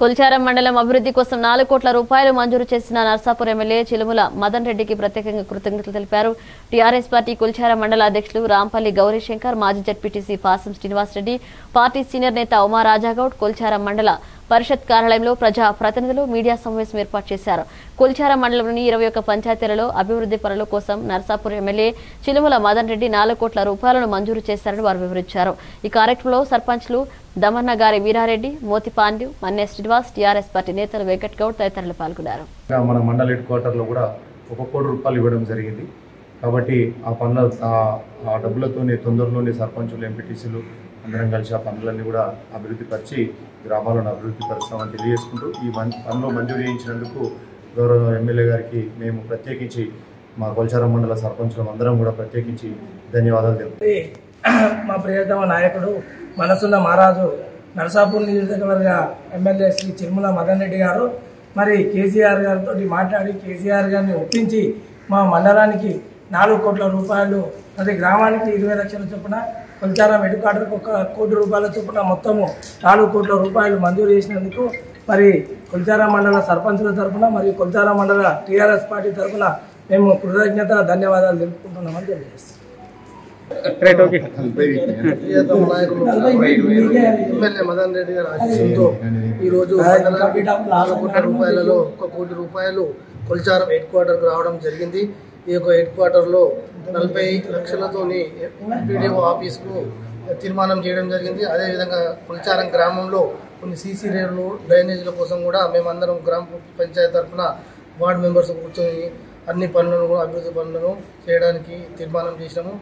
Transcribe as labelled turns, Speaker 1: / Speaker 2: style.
Speaker 1: కొల్చారం మండలం అభివృద్ధి కోసం నాలుగు కోట్ల రూపాయలు మంజూరు చేసిన నర్సాపూర్ ఎమ్మెల్యే చిలుముల మదన్ రెడ్డికి ప్రత్యేకంగా కృతజ్ఞతలు తెలిపారు. టీఆర్ఎస్ పార్టీ కొల్చారం మండల అధ్యక్షులు రాంపల్లి గౌరీశంకర్ మాజీ జడ్పీటీసీ పాసం శ్రీనివాసరెడ్డి పార్టీ సీనియర్ నేత ఉమా రాజాగౌడ్ కొల్చారం మండల పరిషత్ కార్యాలయంలో ప్రజా ప్రతినిధులు మీడియా సమావేశం ఏర్పాటు చేశారు. కొల్చారం మండలంలోని ఇరవై ఒక్క పంచాయతీలలో అభివృద్ధి పనుల కోసం నర్సాపూర్ ఎమ్మెల్యే చిలుముల మదన్ రెడ్డి నాలుగు కోట్ల రూపాయలను మంజూరు చేశారని వారు వివరించారు. ఈ కార్యక్రమంలో సర్పంచ్లు దమన్న గారి వీరారెడ్డి మోతిపాండ్యు మన్నే శ్రీనివాస్ టీఆర్ఎస్ పార్టీ నేతలు వెంకట్ గౌడ్ తదితరులు పాల్గొన్నారు.
Speaker 2: మన మండల హెడ్ క్వార్టర్లో కూడా ఒక కోటి రూపాయలు ఇవ్వడం జరిగింది. కాబట్టి ఆ పనుల ఆ డబ్బులతోనే తొందరలోనే సర్పంచులు ఎంపీటీసీలు అందరం కలిసి ఆ పనులన్నీ కూడా అభివృద్ధి పరిచి గ్రామాలను అభివృద్ధి పరుస్తామని తెలియజేసుకుంటూ ఈ పనులు మంజూరు చేయించినందుకు గౌరవ ఎమ్మెల్యే గారికి మేము ప్రత్యేకించి మా కొల్చారం మండల సర్పంచులం అందరం కూడా ప్రత్యేకించి ధన్యవాదాలు
Speaker 3: తెలుపు మా ప్రియతమ నాయకుడు మనసున్న మహారాజు నరసాపూర్ నియోజకవర్గ ఎమ్మెల్యే శ్రీ చిరుమల మదన్ రెడ్డి గారు మరి కేసీఆర్ గారితో మాట్లాడి కేసీఆర్ గారిని ఒప్పించి మా మండలానికి నాలుగు కోట్ల రూపాయలు. ప్రతి గ్రామానికి ఇరవై లక్షల చొప్పున కొల్చారం హెడ్ క్వార్టర్కి ఒక కోటి రూపాయల చొప్పున మొత్తము నాలుగు కోట్ల రూపాయలు మంజూరు చేసినందుకు మరి కొల్చారం మండల సర్పంచుల తరఫున మరియు కొల్చారం మండల టీఆర్ఎస్ పార్టీ తరఫున మేము కృతజ్ఞత ధన్యవాదాలు తెలుపుకుంటున్నామని తెలియజేస్తాం
Speaker 4: ఎమ్మెల్యే మదన్ రెడ్డి గారి ఆశీస్సులతో ఈ రోజు మండలానికి నాలుగు కోట్ల రూపాయలలో ఒక కోటి రూపాయలు కొల్చారం హెడ్ క్వార్టర్కి రావడం జరిగింది. ఈ యొక్క హెడ్ క్వార్టర్లో నలభై లక్షలతోని పీడిఓ ఆఫీస్కు తీర్మానం చేయడం జరిగింది. అదేవిధంగా పుల్చారం గ్రామంలో కొన్ని సీసీ రేర్లు డ్రైనేజీల కోసం కూడా మేమందరం గ్రామ పంచాయతీ తరఫున వార్డు మెంబర్స్ కూర్చొని అన్ని పనులను అభివృద్ధి పనులను చేయడానికి తీర్మానం చేసినాము.